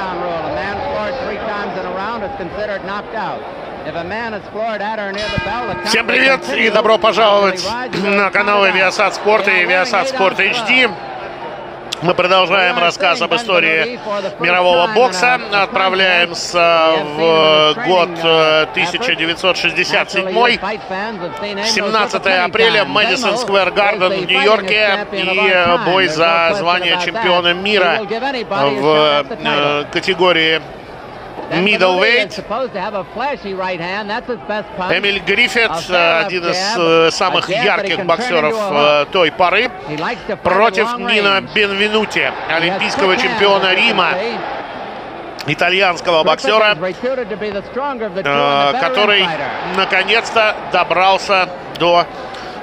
knockdown rule. A man floored three times in a round is considered knocked out. Всем привет и добро пожаловать на out. Viasat Sport и Viasat Sport HD. Мы продолжаем рассказ об истории мирового бокса. Отправляемся в год э, 1967. 17 апреля, Мэдисон Сквер Гарден в Нью-Йорке и э, бой за звание чемпиона мира в э, категории middleweight. Эмиль Гриффит, один из э, самых ярких боксеров э, той поры, против Нина Бенвенути, олимпийского чемпиона Рима, итальянского боксера, э, который наконец-то добрался до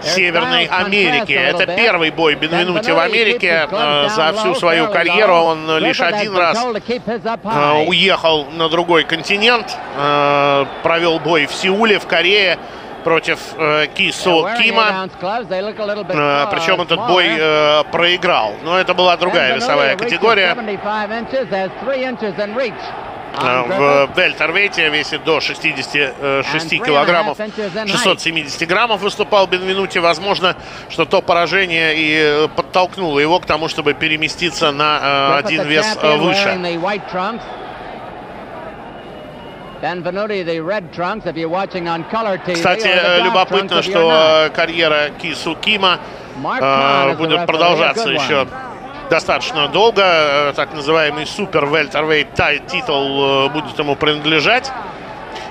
Северной Америки. Это первый бой Бенвенути в Америке. Э, За всю свою карьеру он лишь один раз э, уехал на другой континент, э, провел бой в Сеуле, в Корее против э, Кисо Кима. Э, Причем этот бой э, проиграл. Но это была другая весовая категория. Э, В вельтервейте весит до 66 килограммов, 670 граммов выступал Бенвенути. Возможно, что то поражение и э, подтолкнуло его к тому, чтобы переместиться на э, один вес выше. Кстати, любопытно, что карьера Кису Кима будет продолжаться еще достаточно долго. Э, Так называемый супер вельтервейт титул э, будет ему принадлежать.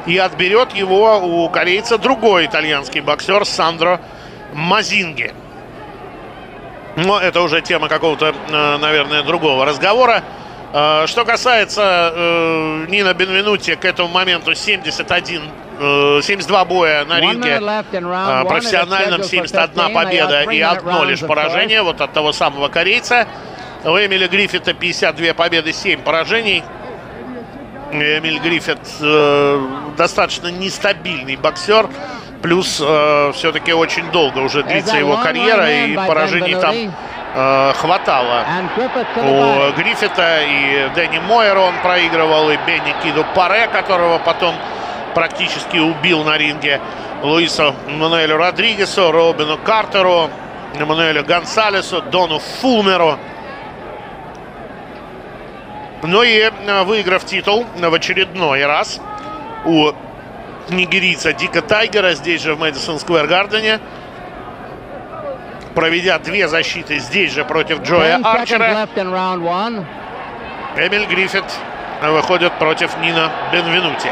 И отберет его у корейца другой итальянский боксер Сандро Мазинги. Но это уже тема какого-то, э, наверное, другого разговора. Э, Что касается э, Нина Бенвенути, к этому моменту 71, э, 72 боя на ринге, э, профессиональном 71 победа и одно лишь поражение вот от того самого корейца. У Эмиля Гриффита 52 победы, 7 поражений. Эмиль Гриффит э, достаточно нестабильный боксер. Плюс э, все-таки очень долго уже длится его карьера, и поражений там э, хватало. У Гриффита и Дэнни Мойер он проигрывал, и Бенни Киду Паре, которого потом практически убил на ринге. Луису Мануэлю Родригесу, Робину Картеру, Мануэлю Гонсалесу, Дону Фулмеру. Ну и э, выиграв титул в очередной раз у нигерийца Дика Тайгера здесь же в Мэдисон Сквер Гардене, проведя две защиты здесь же против Джоя Арчера, Эмиль Гриффит выходит против Нина Бенвенути.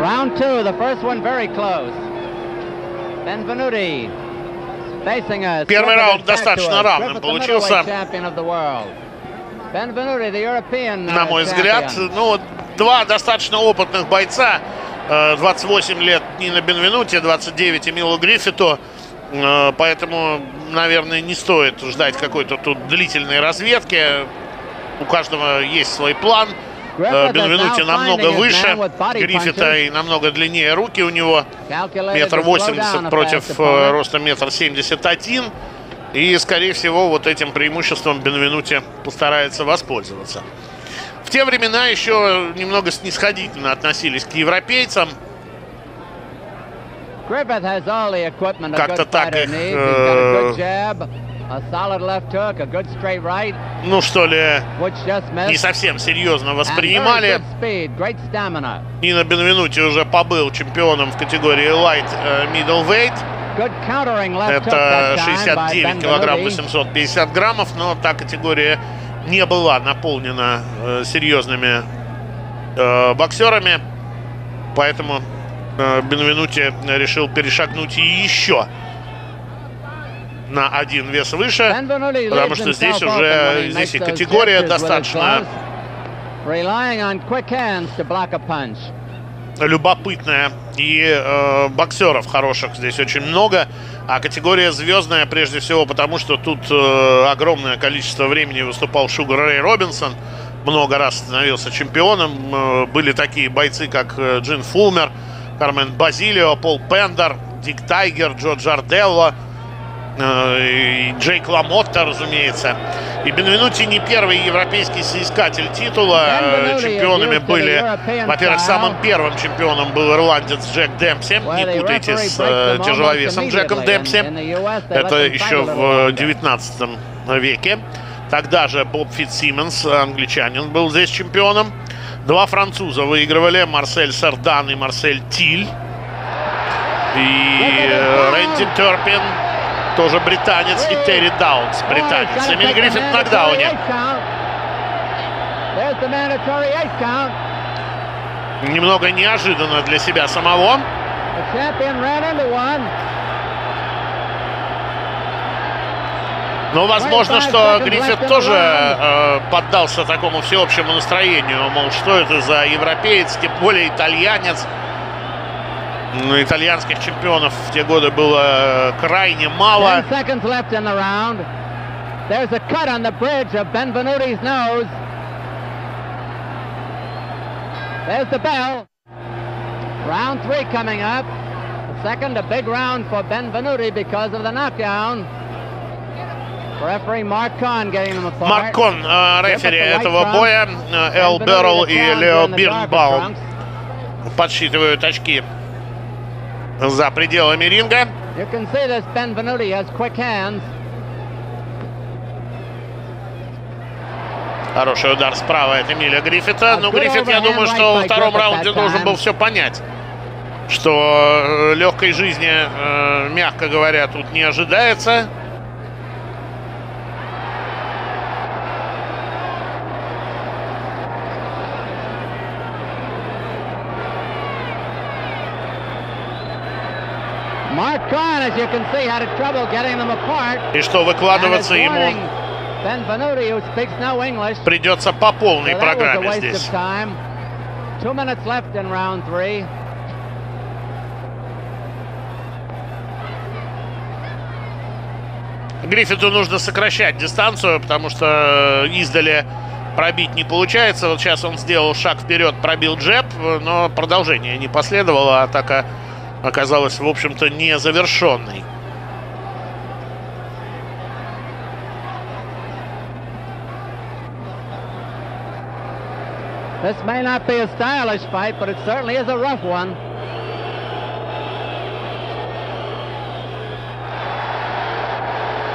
Round two, the first one very close. Benvenuti facing us. Первый раунд достаточно равным получился. На uh, мой взгляд, ну, два достаточно опытных бойца. Э, 28 лет Нина Бенвенути, 29 Эмилу Гриффиту. Э, Поэтому, наверное, не стоит ждать какой-то тут длительной разведки. У каждого есть свой план. Э, Бенвенути намного выше Гриффита и намного длиннее руки у него. Метр восемьдесят против э, роста метр семьдесят один. И, скорее всего, вот этим преимуществом Бенвенути постарается воспользоваться. В те времена еще немного снисходительно относились к европейцам. Как-то так их, э, Ну, что ли, не совсем серьезно воспринимали. Нина Бенвенути уже побыл чемпионом в категории light э, middleweight. Это 69 килограмм 850 граммов, но та категория не была наполнена э, серьезными э, боксерами. Поэтому э, Бенвенути решил перешагнуть и еще на один вес выше. Потому что здесь уже здесь и категория достаточно любопытная. И э, боксеров хороших здесь очень много. А категория звездная прежде всего потому, что тут э, огромное количество времени выступал Шугар Рэй Робинсон. Много раз становился чемпионом. Э, были такие бойцы, как э, Джин Фулмер, Кармен Базилио, Пол Пендер, Дик Тайгер, Джо Джарделло. Э, и Джейк Ламотта, разумеется. И Бенвенути не первый европейский соискатель титула. Э, чемпионами были, во-первых, самым первым чемпионом был ирландец Джек Демпси. Не путайте с э, тяжеловесом Джеком Демпси. Это еще в 19 веке. Тогда же Боб Фитсименс, англичанин, был здесь чемпионом. Два француза выигрывали, Марсель Сардан и Марсель Тиль. И Рэнди Терпин тоже британец, и Терри Даунс, британец. Эмиль Гриффит в нокдауне. Немного неожиданно для себя самого. Но возможно, что Гриффит тоже э, поддался такому всеобщему настроению. Мол, что это за европеец, тем более итальянец. Ну, итальянских чемпионов в те годы было крайне мало. There's a cut on the bridge of Benvenuti's nose. There's the bell. Round three coming up. The second, a big round for Benvenuti because of the knockdown. Марк Кон, рефери этого боя, Эл Берл и Лео Бирнбаум подсчитывают очки за пределами ринга. Хороший удар справа от Эмиля Гриффита. Но Гриффит, я думаю, что во втором раунде должен был все понять. Что э, легкой жизни, э, мягко говоря, тут не ожидается. И что выкладываться ему придется по полной программе здесь. Гриффиту нужно сокращать дистанцию, потому что издали пробить не получается. Вот сейчас он сделал шаг вперед, пробил джеб, но продолжение не последовало. Атака оказалась, в общем-то, не завершенной. This may not be a stylish fight, but it certainly is a rough one.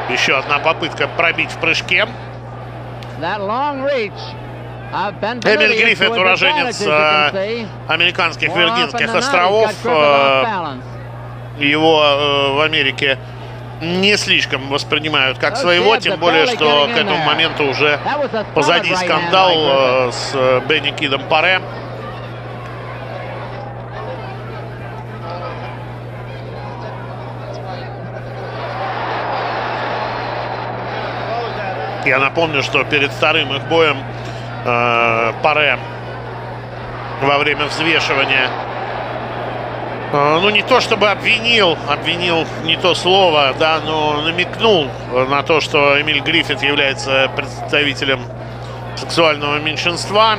Еще одна попытка пробить в прыжке. That long reach Эмиль Гриффит, уроженец э, американских Виргинских островов. Э, его э, в Америке не слишком воспринимают как своего, тем более, что к этому моменту уже позади скандал с Бенни Кидом Паре. Я напомню, что перед вторым их боем э, Паре во время взвешивания. Э, ну, не то чтобы обвинил, обвинил не то слово, да, но намекнул на то, что Эмиль Гриффит является представителем сексуального меньшинства.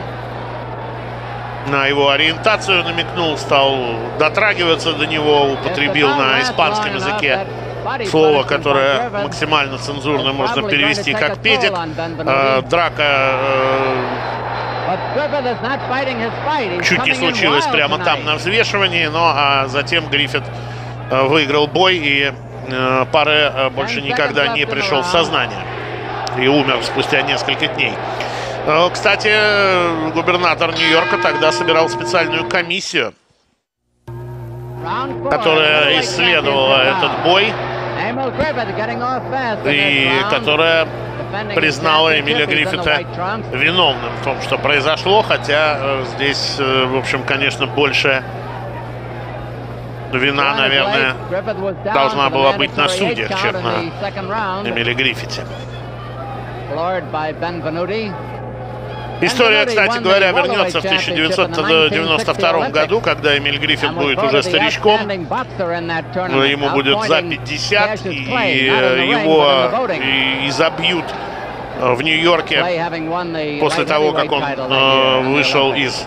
На его ориентацию намекнул, стал дотрагиваться до него, употребил на испанском языке слово, которое максимально цензурно можно перевести как педик. Э, драка э, чуть не случилось прямо там на взвешивании, но а затем Гриффит э, выиграл бой и Паре больше никогда не пришел в сознание и умер спустя несколько дней. Кстати, губернатор Нью-Йорка тогда собирал специальную комиссию, которая исследовала этот бой и которая признала Эмиля Гриффита виновным в том, что произошло, хотя э, здесь, э, в общем, конечно, больше вина, наверное, должна была быть на судьях, чем на Эмиле Гриффите. История, кстати говоря, вернется в 1992 году, когда Эмиль Гриффит будет уже старичком. Ему будет за 50, и э, его изобьют в Нью-Йорке после того, как он э, вышел из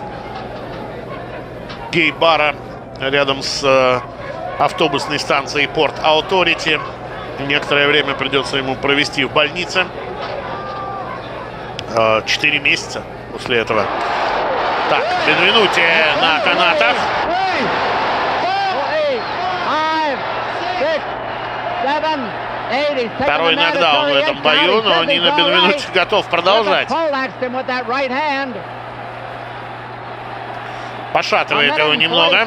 гей-бара рядом с э, автобусной станцией Порт Authority. Некоторое время придется ему провести в больнице. Э, четыре месяца после этого. Так, Бенвенути на канатах. Второй нокдаун в этом бою, но Нина Бенвенути готов продолжать. Пошатывает его немного.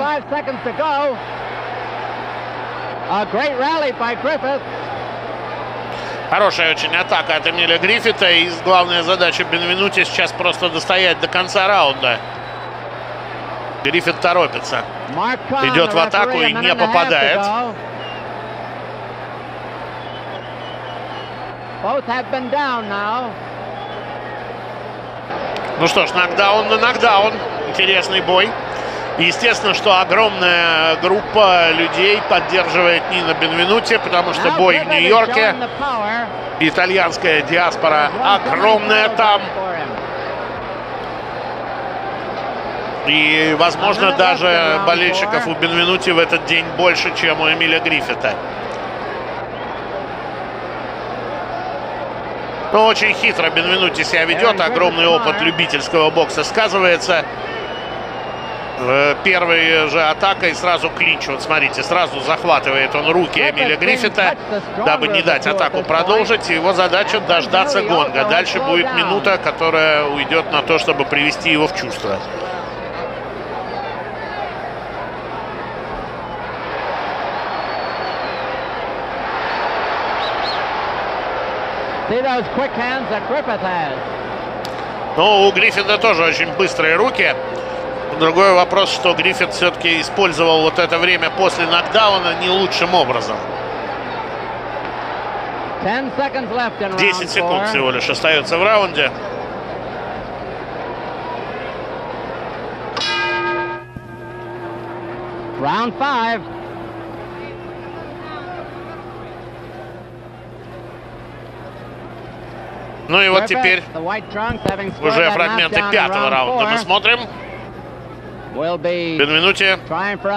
Хорошая очень атака от Эмиля Гриффита. И главная задача Бенвенути сейчас просто достоять до конца раунда. Гриффит торопится. Идет в атаку и не попадает. Ну что ж, нокдаун на нокдаун. Интересный бой. Естественно, что огромная группа людей поддерживает Нина Бенвенути, потому что бой в Нью-Йорке. Итальянская диаспора огромная там. И, возможно, даже болельщиков у Бенвенути в этот день больше, чем у Эмиля Гриффита. Но очень хитро Бенвенути себя ведет. Огромный опыт любительского бокса сказывается. Э, первой же атакой сразу клинч. Вот смотрите, сразу захватывает он руки Эмиля Гриффита, дабы не дать атаку продолжить. Его задача дождаться гонга. Дальше будет минута, которая уйдет на то, чтобы привести его в чувство. Ну, у Гриффита тоже очень быстрые руки. Другой вопрос, что Гриффит все-таки использовал вот это время после нокдауна не лучшим образом. 10 секунд всего лишь остается в раунде. Round five. Ну и вот теперь уже фрагменты пятого раунда мы смотрим. Бенвенути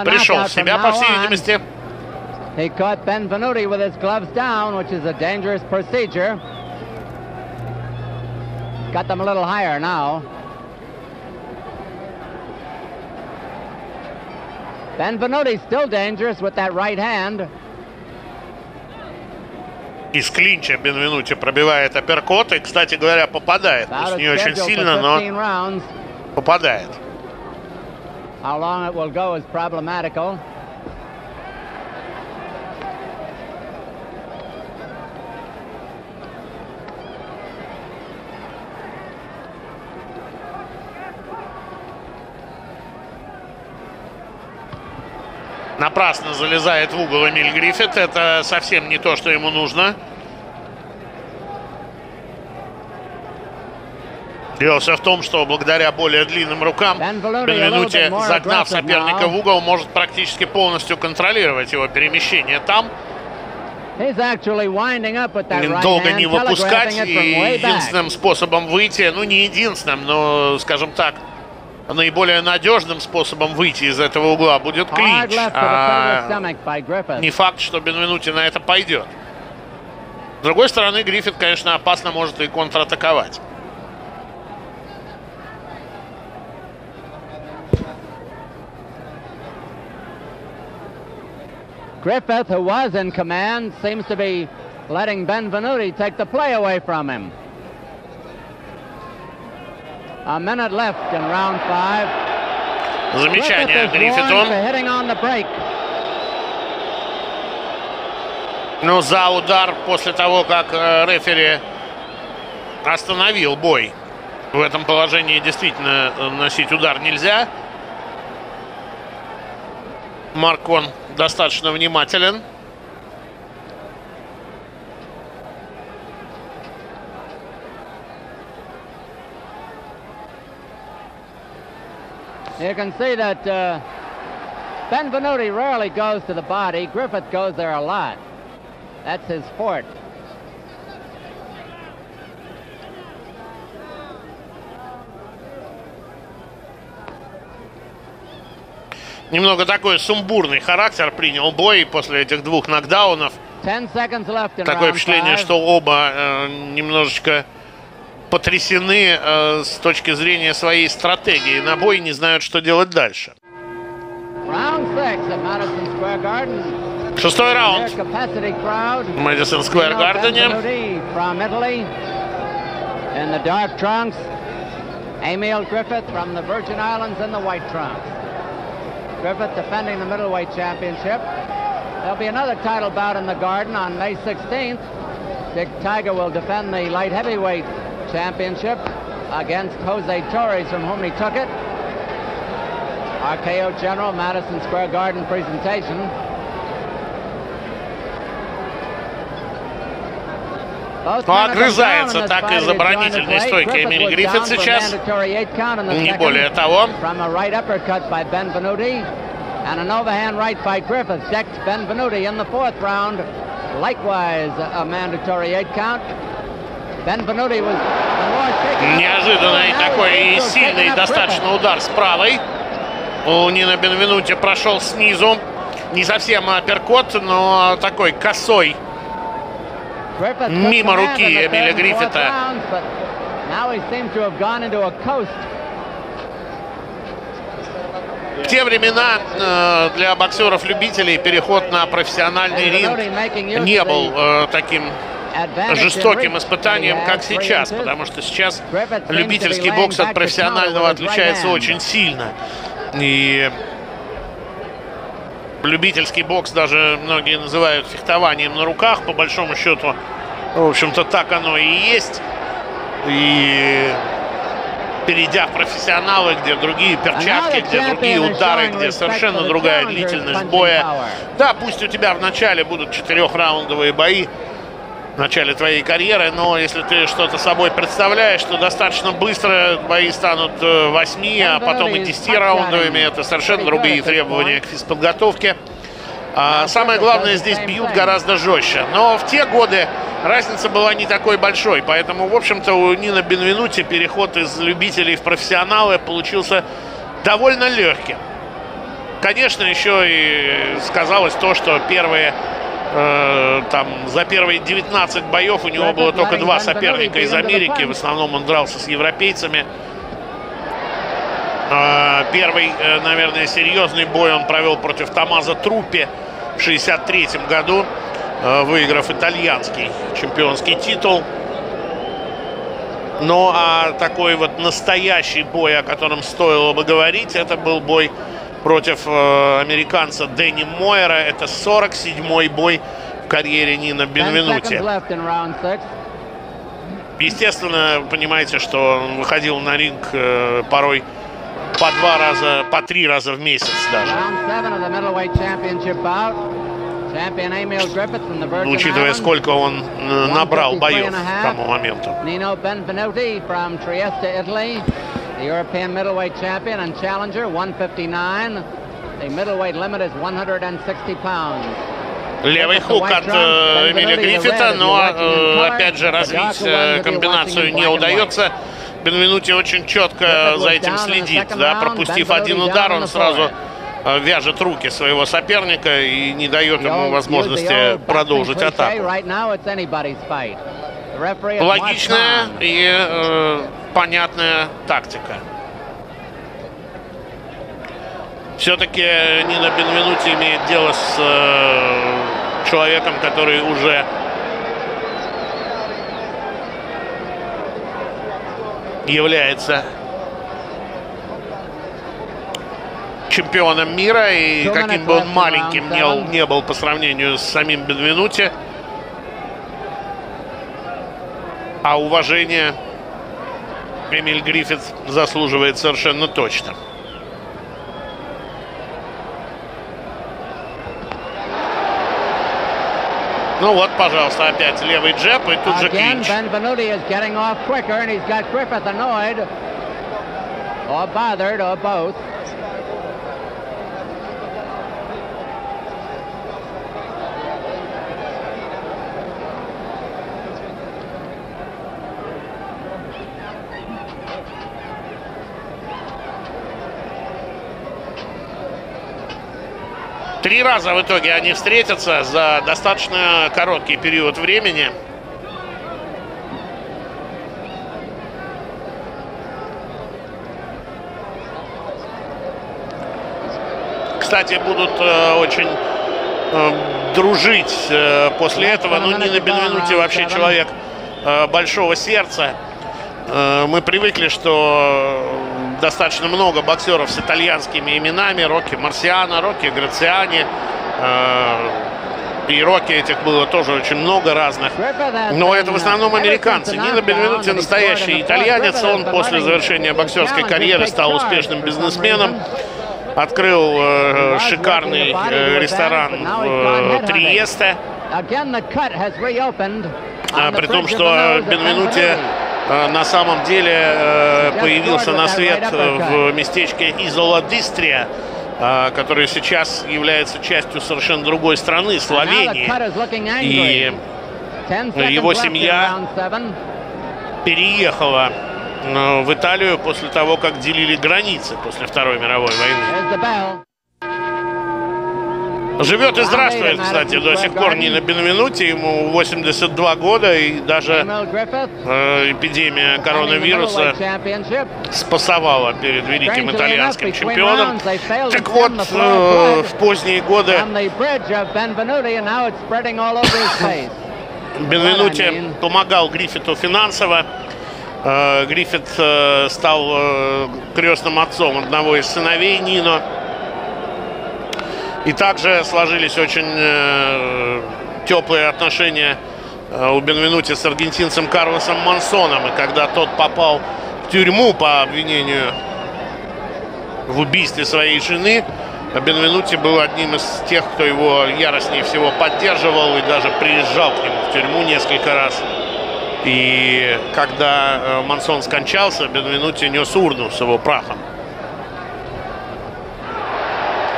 пришел в себя, по всей видимости. He caught Benvenuti with his gloves down, which is a dangerous procedure. Got them a little higher now. Benvenuti still dangerous with that right hand. Из клинча Бенвенути пробивает апперкот и, кстати говоря, попадает. Пусть не очень сильно, но попадает. How long it will go is problematical. Напрасно залезает в угол Эмиль Гриффит. Это совсем не то, что ему нужно. Дело все в том, что благодаря более длинным рукам Бенвенути, загнав соперника в угол, может практически полностью контролировать его перемещение там. Долго не выпускать. И единственным способом выйти, ну не единственным, но, скажем так, наиболее надежным способом выйти из этого угла будет клинч. А не факт, что Бенвенути на это пойдет. С другой стороны, Гриффит, конечно, опасно может и контратаковать. Griffith, who was in command, seems to be letting Benvenuti take the play away from him. A minute left in round five. Замечание Гриффиту. Ну, за удар после того, как э, рефери остановил бой. В этом положении действительно носить удар нельзя. Маркон достаточно внимателен. You can see that uh, Benvenuti rarely goes to the body. Griffith goes there a lot. That's his sport. Немного такой сумбурный характер принял бой после этих двух нокдаунов. Такое впечатление, что оба э, немножечко потрясены э, с точки зрения своей стратегии. На бой не знают, что делать дальше. Шестой раунд в Мэдисон Сквер Гардене. In the dark trunks, Emil Griffith from the Virgin Islands in the white trunks. Griffith defending the middleweight championship. There'll be another title bout in the Garden on May 16th. Dick Tiger will defend the light heavyweight championship against Jose Torres, from whom he took it. RKO General Madison Square Garden presentation. Огрызается так из оборонительной стойки Эмиль Гриффит сейчас. Не более того. And an overhand right by Griffith decked Benvenuti in the fourth round. Likewise, a mandatory eight count. Benvenuti was Неожиданный такой и сильный достаточно удар с правой. У Нина Бенвенути прошел снизу. Не совсем апперкот, но такой косой мимо руки Эмиля Гриффита. В те времена э, для боксеров-любителей переход на профессиональный ринг не был э, таким жестоким испытанием, как сейчас, потому что сейчас любительский бокс от профессионального отличается очень сильно. И любительский бокс даже многие называют фехтованием на руках. По большому счету, в общем-то, так оно и есть. И перейдя в профессионалы, где другие перчатки, где другие удары, где совершенно другая длительность боя. Да, пусть у тебя в начале будут четырехраундовые бои, в начале твоей карьеры, но если ты что-то собой представляешь, то достаточно быстро бои станут 8, э, а потом и 10 раундовыми. Это совершенно другие требования к физподготовке. А самое главное, здесь бьют гораздо жестче. Но в те годы разница была не такой большой. Поэтому, в общем-то, у Нина Бенвенути переход из любителей в профессионалы получился довольно легким. Конечно, еще и сказалось то, что первые там за первые 19 боев у него было только два соперника из Америки. В основном он дрался с европейцами. Э, первый, э, наверное, серьезный бой он провел против Томаза Трупи в 63 году, выиграв итальянский чемпионский титул. Ну, а такой вот настоящий бой, о котором стоило бы говорить, это был бой против э, американца Дэнни Мойера. Это 47-й бой в карьере Нина Бенвенути. Естественно, понимаете, что он выходил на ринг э, порой по два раза, по три раза в месяц даже. Учитывая, сколько он э, набрал боев к тому моменту. The European middleweight champion and challenger, 159. The middleweight limit is 160 pounds. Левый хук от э, Эмиля Гриффита, но, э, опять же, развить э, комбинацию не удается. Бенвенути очень четко за этим следит, да, пропустив один удар, он сразу э, вяжет руки своего соперника и не дает ему возможности продолжить атаку. Логичная и э, понятная тактика. Все-таки Нина Бенвенути имеет дело с э, человеком, который уже является чемпионом мира. И каким бы он маленьким не, не был по сравнению с самим Бенвенути, а уважение Эмиль Гриффит заслуживает совершенно точно. Ну вот, пожалуйста, опять левый джеб и тут же клинч. Три раза в итоге они встретятся за достаточно короткий период времени. Кстати, будут э, очень э, дружить э, после этого. Ну, Нина Бенвенути вообще человек э, большого сердца. Э, мы привыкли, что достаточно много боксеров с итальянскими именами. Рокки Марсиано, Рокки Грациани. Э, и Рокки этих было тоже очень много разных. Но это в основном американцы. Нина Бенвенути настоящий итальянец. Он после завершения боксерской карьеры стал успешным бизнесменом. Открыл э, шикарный э, ресторан в э, Триесте. А, при том, что Бенвенути на самом деле э, появился на свет в местечке Изола Дистрия, э, который сейчас является частью совершенно другой страны, Словении. И его семья переехала в Италию после того, как делили границы после Второй мировой войны. Живет и здравствует, кстати, до сих пор не на Бенвенуте. Ему 82 года, и даже э, эпидемия коронавируса спасовала перед великим итальянским чемпионом. Так вот, э, в поздние годы Бенвенути помогал Гриффиту финансово. Э, Гриффит э, стал э, крестным отцом одного из сыновей Нино. И также сложились очень э, теплые отношения э, у Бенвенути с аргентинцем Карлосом Мансоном. И когда тот попал в тюрьму по обвинению в убийстве своей жены, Бенвенути был одним из тех, кто его яростнее всего поддерживал и даже приезжал к нему в тюрьму несколько раз. И когда э, Мансон скончался, Бенвенути нес урну с его прахом.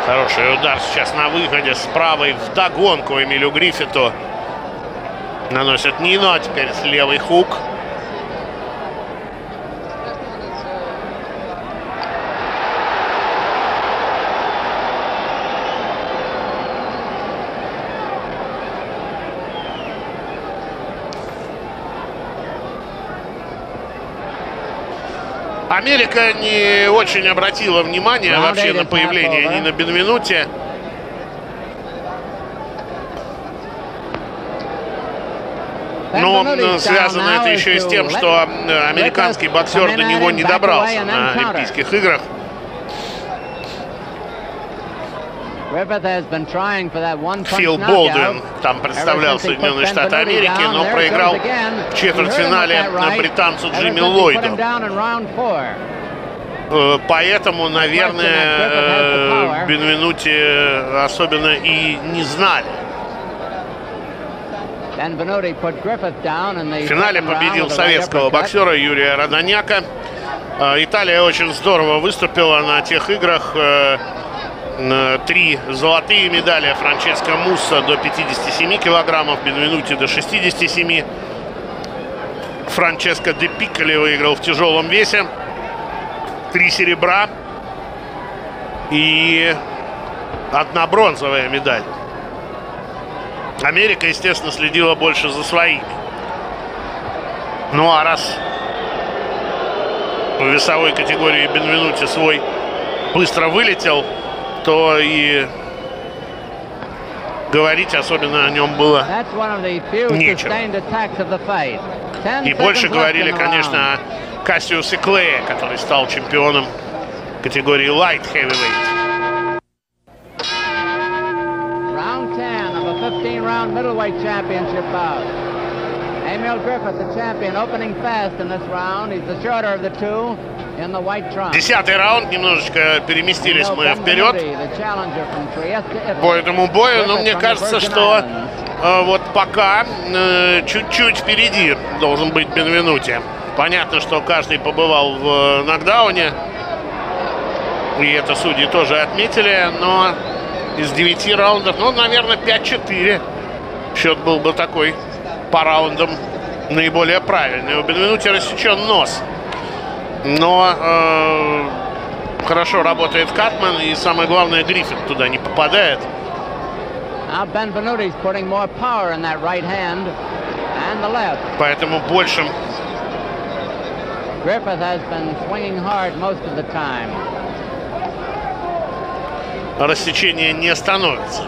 Хороший удар сейчас на выходе с правой в догонку Эмилю Гриффиту. Наносит Нино, а теперь с левый хук. Америка не очень обратила внимание вообще на появление ни на Бенвенуте. Но связано это еще и с тем, что американский боксер до него не добрался на Олимпийских играх. Фил Болдуин там представлял Соединенные Штаты Америки, но проиграл в четвертьфинале британцу Джимми Ллойду. Э, поэтому, наверное, э, Бенвенути особенно и не знали. В финале победил советского боксера Юрия Родоняка. Э, Италия очень здорово выступила на тех играх. Три золотые медали Франческо Мусса до 57 килограммов, Бенвенути до 67. Франческо Де Пикколи выиграл в тяжелом весе. Три серебра и одна бронзовая медаль. Америка, естественно, следила больше за своими. Ну а раз в весовой категории Бенвенути свой быстро вылетел, то и говорить особенно о нем было нечего. И больше говорили, конечно, о Кассиусе Клее, который стал чемпионом категории Light Heavyweight. Round 10 of a 15-round middleweight championship bout. Emil Griffith, the champion, opening fast in this round. He's the shorter of the two. Десятый раунд, немножечко переместились мы вперед по этому бою, но мне кажется, что э, вот пока э, чуть-чуть впереди должен быть Бенвенути. Понятно, что каждый побывал в э, нокдауне, и это судьи тоже отметили, но из девяти раундов, ну, наверное, 5-4 счет был бы такой по раундам наиболее правильный. У Бенвенути рассечен нос. Но э, хорошо работает Катман. И самое главное, Гриффит туда не попадает. Right hand. Поэтому большим Griffith has been swinging hard most of the time. Рассечение не становится.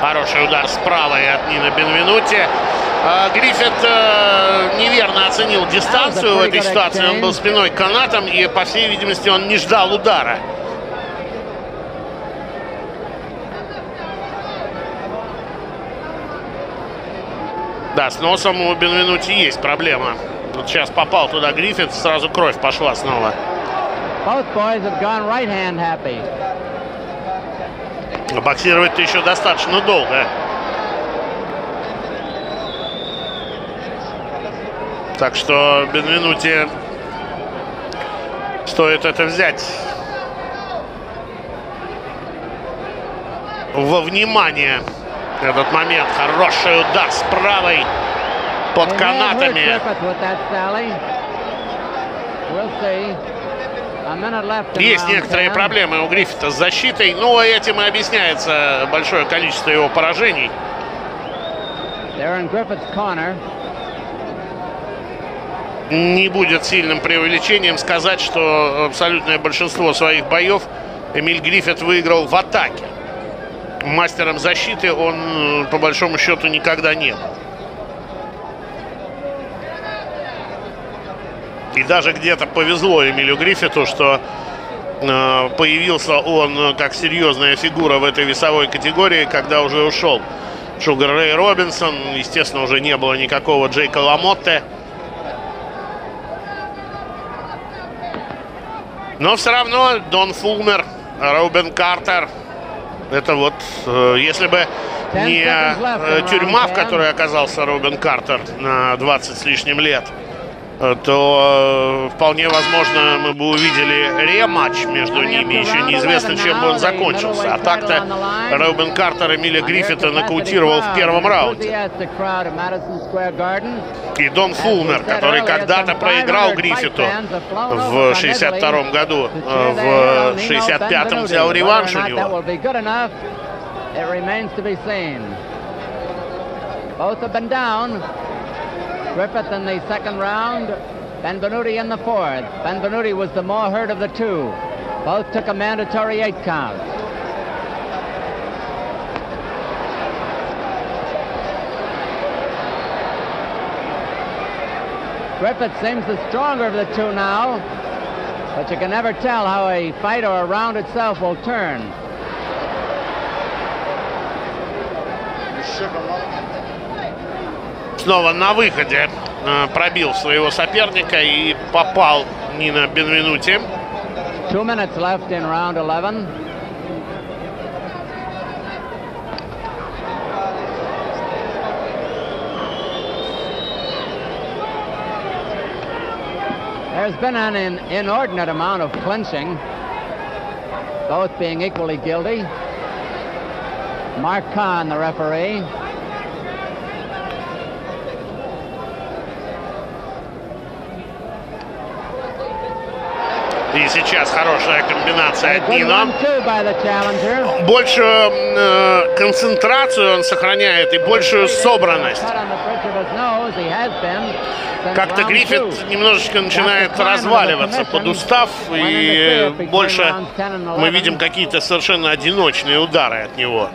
Хороший удар справа и от Нина Бенвенути. Гриффит э, неверно оценил дистанцию в этой ситуации. Он был спиной к канатам, и, по всей видимости, он не ждал удара. Да, с носом у Бенвенути есть проблема. Вот сейчас попал туда Гриффит, сразу кровь пошла снова. Боксировать-то еще достаточно долго. Так что Бенвенути стоит это взять во внимание. Этот момент. Хороший удар с правой под канатами. Есть некоторые проблемы у Гриффита с защитой, но этим и объясняется большое количество его поражений. Не будет сильным преувеличением сказать, что абсолютное большинство своих боев Эмиль Гриффит выиграл в атаке мастером защиты он, по большому счету, никогда не был. И даже где-то повезло Эмилю Гриффиту, что э, появился он как серьезная фигура в этой весовой категории, когда уже ушел Шугар Рэй Робинсон. Естественно, уже не было никакого Джейка Ламотте. Но все равно Дон Фулмер, Робин Картер – это вот, э, если бы не э, тюрьма, в которой оказался Робин Картер на 20 с лишним лет, то вполне возможно мы бы увидели рематч между ними. Еще неизвестно, чем бы он закончился. А так-то Робин Картер Эмиля Гриффита нокаутировал в первом раунде. И Дон Фулмер, который когда-то проиграл Гриффиту в 62 году, в 65-м взял реванш у него. Both have been down. Griffith in the second round, Benvenuti in the fourth. Benvenuti was the more hurt of the two. Both took a mandatory eight count. Griffith seems the stronger of the two now, but you can never tell how a fight or a round itself will turn. Снова на выходе э, пробил своего соперника и попал Нина Бенвенути. Two minutes left in round 11. There's been an in, inordinate amount of clinching, both being equally guilty. Mark Kahn, the referee. И сейчас хорошая комбинация от Нина. Большую э, концентрацию он сохраняет и большую собранность. Как-то Гриффит немножечко начинает разваливаться под устав, и больше мы видим какие-то совершенно одиночные удары от него.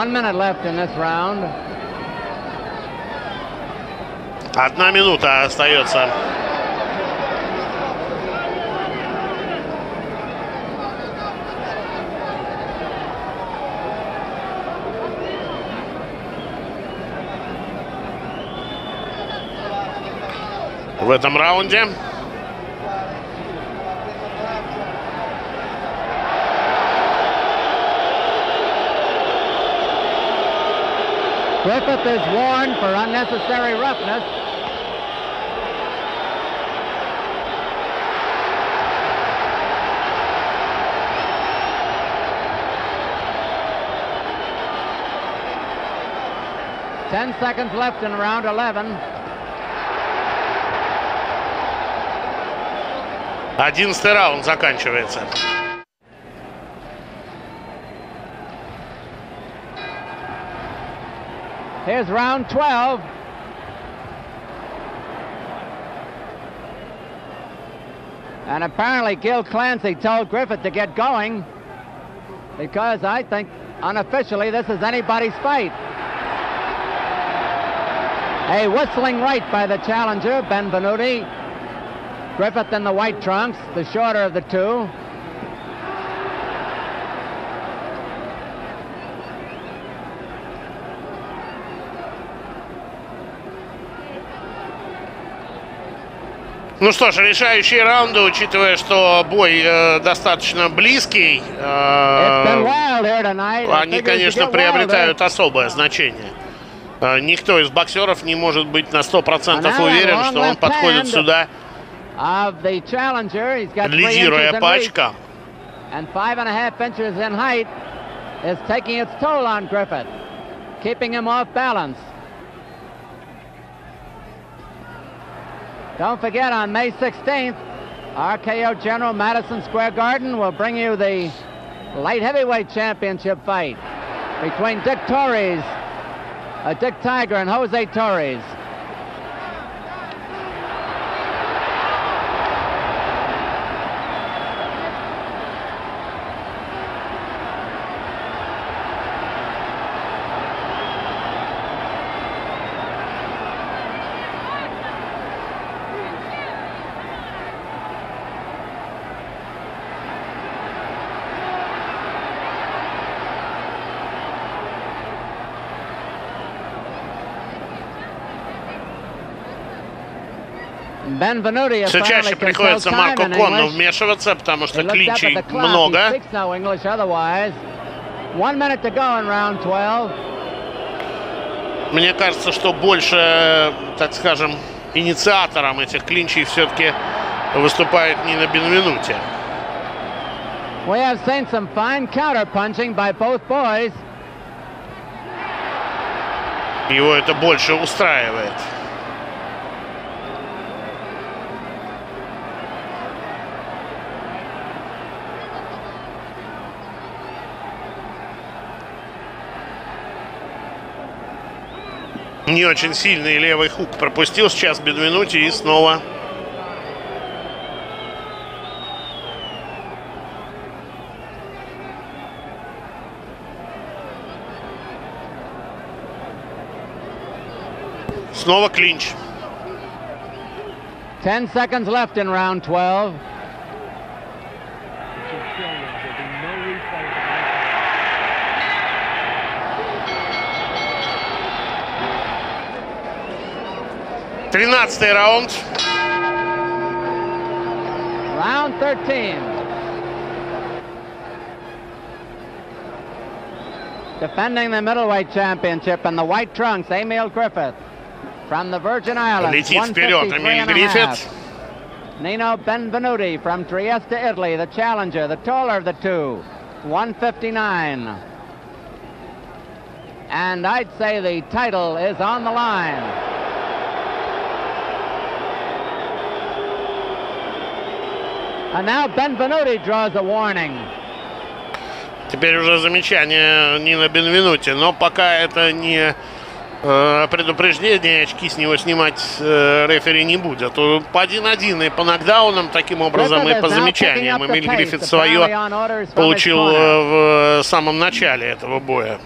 One minute left in this round. Одна минута остается. В этом раунде Griffith is warned for unnecessary roughness. Ten seconds left in round 11. Одиннадцатый раунд заканчивается. Here's round 12. And apparently Gil Clancy told Griffith to get going because I think unofficially this is anybody's fight. A whistling right by the challenger, Benvenuti. Griffith in the white trunks, the shorter of the two. Ну что ж, решающие раунды, учитывая, что бой э, достаточно близкий, э, они, конечно, приобретают особое значение. Э, никто из боксеров не может быть на 100% уверен, что он подходит сюда, лидируя по очкам. And five and a half inches in height is taking its toll on Griffith, keeping him off balance. Don't forget, on May 16th, RKO General Madison Square Garden will bring you the light heavyweight championship fight between Dick Torres, uh, Dick Tiger, and Jose Torres. Все чаще приходится Марко Конну вмешиваться, потому что кличей много. Мне кажется, что больше, так скажем, инициатором этих клинчей все-таки выступает Нина Бенвенути. We have seen some fine counter-punching by both boys. Его это больше устраивает. Не очень сильный левый хук пропустил сейчас Бенвенути и снова Снова клинч. 10 seconds left in round 12. 13 раунд. Round 13. Defending the middleweight championship in the white trunks, Emil Griffith from the Virgin Islands. Летит вперед Эмиль Гриффит. Nino Benvenuti from Trieste, Italy, the challenger, the taller of the two, 159. And I'd say the title is on the line. And now Benvenuti draws a warning. Теперь уже замечание Нина Бенвенути, но пока это не э, предупреждение, очки с него снимать э, рефери не будет. По 1-1 и по нокдаунам, таким образом, и по замечаниям. Эмиль Гриффит свое получил э, в самом начале этого боя.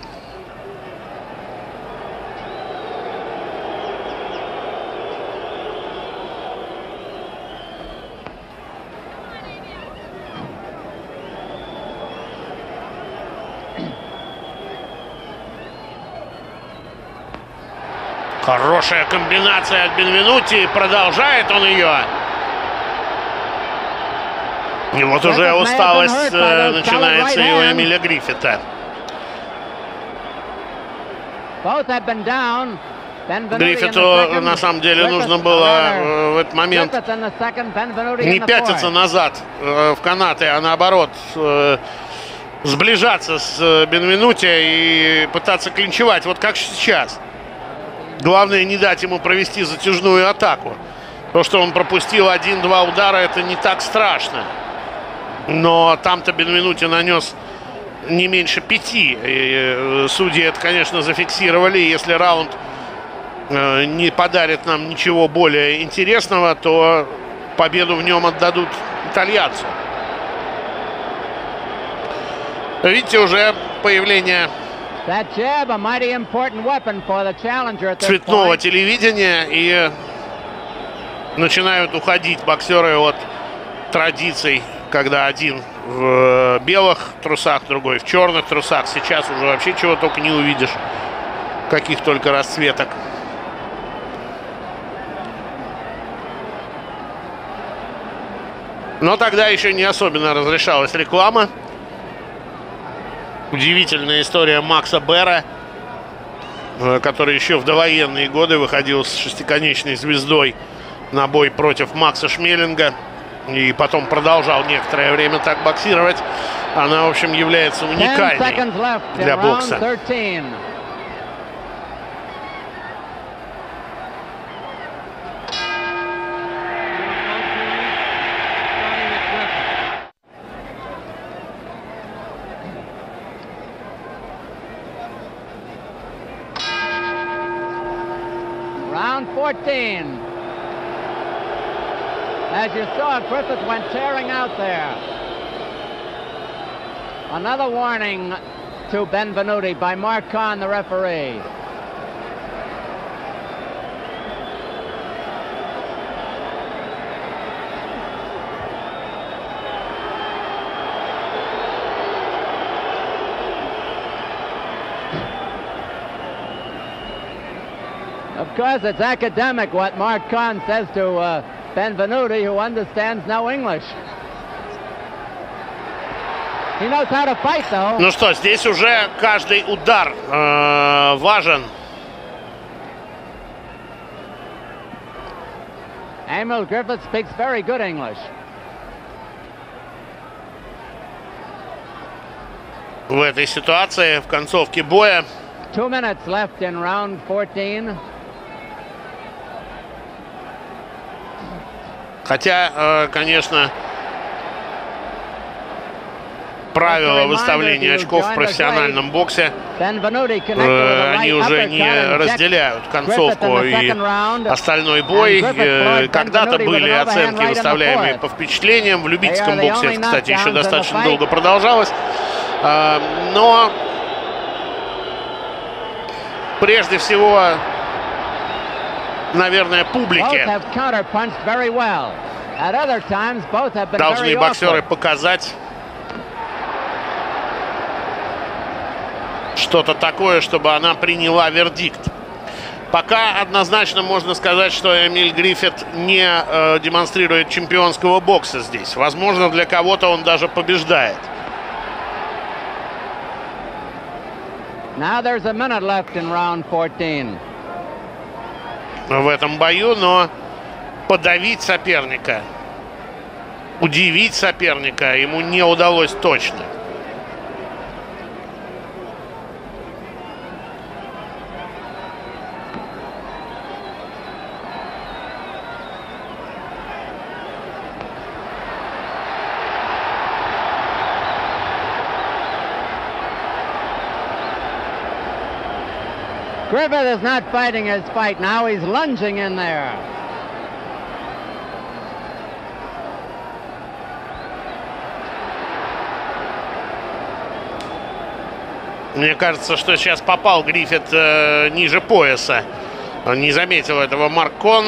Хорошая комбинация от Бенвенути. Продолжает он ее. И вот уже усталость э, начинается и у Эмиля Гриффита. Гриффиту на самом деле нужно было э, в этот момент не пятиться назад э, в канаты, а наоборот сближаться с Бенвенути и пытаться клинчевать, вот как сейчас. Главное не дать ему провести затяжную атаку. То, что он пропустил один-два удара, это не так страшно. Но там-то Бенвенути нанес не меньше пяти. И э, судьи это, конечно, зафиксировали. Если раунд э, не подарит нам ничего более интересного, то победу в нем отдадут итальянцу. Видите, уже появление цветного телевидения и начинают уходить боксеры от традиций, когда один в белых трусах, другой в черных трусах. Сейчас уже вообще чего только не увидишь, каких только расцветок. Но тогда еще не особенно разрешалась реклама. Удивительная история Макса Бера, который еще в довоенные годы выходил с шестиконечной звездой на бой против Макса Шмелинга. И потом продолжал некоторое время так боксировать. Она, в общем, является уникальной для бокса. Round 14. As you saw, Griffith went tearing out there. Another warning to Benvenuti by Mark Kahn, the referee. course, it's academic what Mark Kahn says to uh, Benvenuti, who understands no English. He knows how to fight, though. Ну что, здесь уже каждый удар э, важен. Emil Griffith speaks very good English. В этой ситуации, в концовке боя. Two minutes left in round 14. Хотя, э, конечно, правила выставления очков в профессиональном боксе, э, они уже не разделяют концовку и остальной бой. Э, когда-то были оценки, выставляемые по впечатлениям. В любительском боксе это, кстати, еще достаточно долго продолжалось. Но прежде всего наверное, публике. Должны боксеры показать что-то такое, чтобы она приняла вердикт. Пока однозначно можно сказать, что Эмиль Гриффит не э, демонстрирует чемпионского бокса здесь. Возможно, для кого-то он даже побеждает. Now there's a minute left in round 14 в этом бою, но подавить соперника, удивить соперника ему не удалось точно. Griffith is not fighting his fight now. He's lunging in there. Мне кажется, что сейчас попал Гриффит э, ниже пояса. Он не заметил этого Маркон.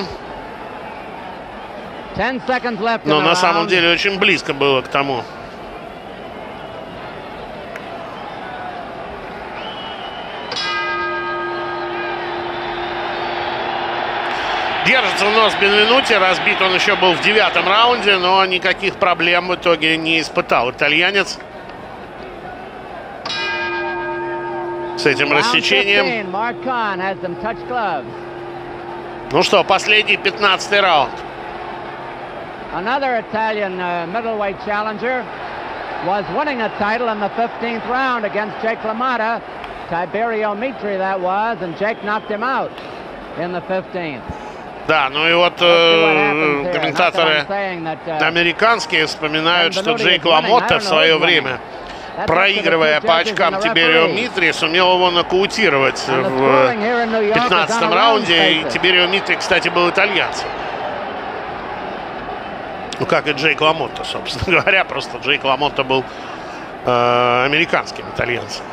Но на самом деле очень близко было к тому. Держится у нас Бенвенути. Разбит он еще был в девятом раунде, но никаких проблем в итоге не испытал итальянец. С этим рассечением. Ну что, последний 15 раунд. Another Italian uh, middleweight challenger was winning a title in the 15th round against Jake LaMotta. Tiberio Mitri that was, and Jake knocked him out. Да, ну и вот э, комментаторы американские вспоминают, что Джейк Ламотта в свое время, проигрывая по очкам Тиберио Митри, сумел его нокаутировать в 15 раунде. И Тиберио Митри, кстати, был итальянцем. Ну, как и Джейк Ламотта, собственно говоря. Просто Джейк Ламотта был э, американским итальянцем.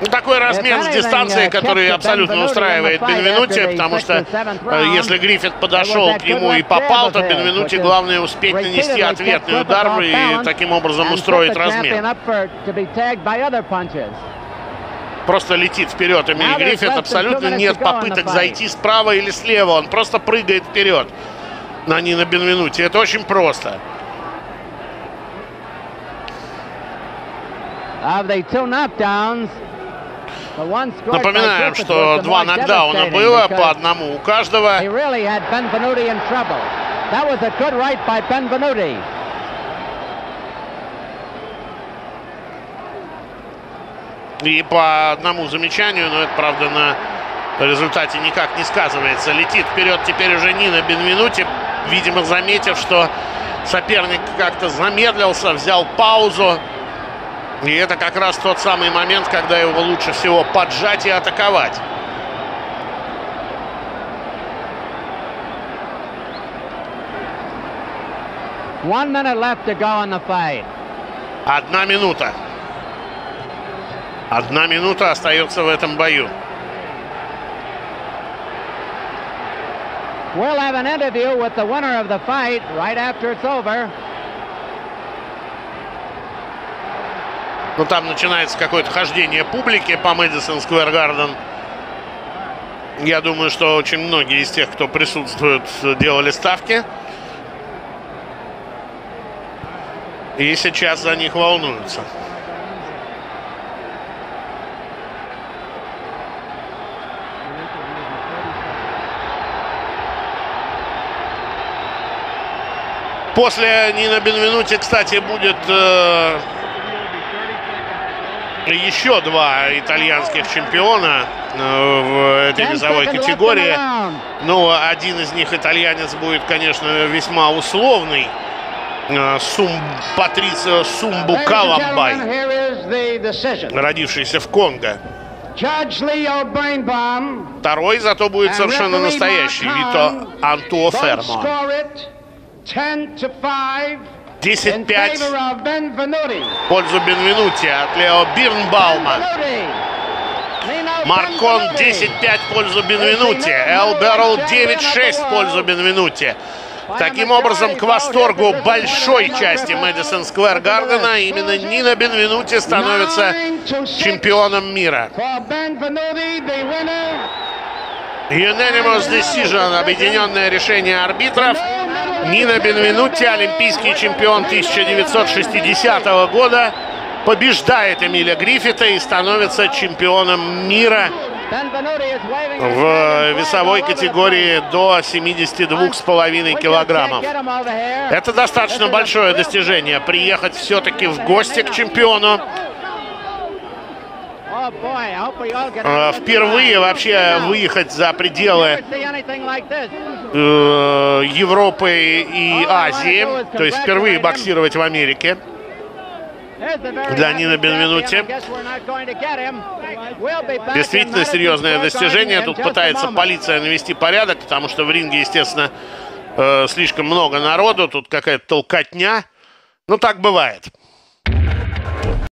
Ну, такой размен с дистанции, который абсолютно устраивает Бенвенути, потому что э, если Гриффит подошел к нему и попал, то Бенвенути главное успеть нанести ответный удар и таким образом устроить размен. Просто летит вперед Эмиль Гриффит, абсолютно нет попыток зайти справа или слева, он просто прыгает вперед на Нина Бенвенути. Это очень просто. Of the two knockdowns, Напоминаем, что два нокдауна было по одному у каждого. И по одному замечанию, но это, правда, на результате никак не сказывается. Летит вперед теперь уже Нина Бенвинути, видимо, заметив, что соперник как-то замедлился, взял паузу. И это как раз тот самый момент, когда его лучше всего поджать и атаковать. One minute left to go in the fight. Одна минута. Одна минута остается в этом бою. We'll have an interview with the winner of the fight right after it's over. Ну, там начинается какое-то хождение публики по Мэдисон Сквер Гарден. Я думаю, что очень многие из тех, кто присутствует, делали ставки. И сейчас за них волнуются. После Нина Бенвенути, кстати, будет э, еще два итальянских чемпиона э, в этой весовой категории. Ну, один из них итальянец будет, конечно, весьма условный. Э, Сум, Патрицио Сумбу Каламбай, родившийся в Конго. Второй зато будет совершенно настоящий Вито Антуо Фермо. 10-5 в пользу Бенвенути от Лео Бирнбаума. Маркон 10-5 в пользу Бенвенути. Эл Берл 9-6 в пользу Бенвенути. Таким образом, к восторгу большой части Мэдисон Сквер Гардена. Именно Нина Бенвенути становится чемпионом мира. Unanimous Decision, объединенное решение арбитров. Нина Бенвенути, олимпийский чемпион 1960 года, побеждает Эмиля Гриффита и становится чемпионом мира в весовой категории до 72,5 килограммов. Это достаточно большое достижение. Приехать все-таки в гости к чемпиону впервые вообще выехать за пределы э, Европы и Азии, то есть впервые боксировать в Америке для Нина Бенвенути. Действительно серьезное достижение. Тут пытается полиция навести порядок, потому что в ринге, естественно, э, слишком много народу. Тут какая-то толкотня. Ну, так бывает.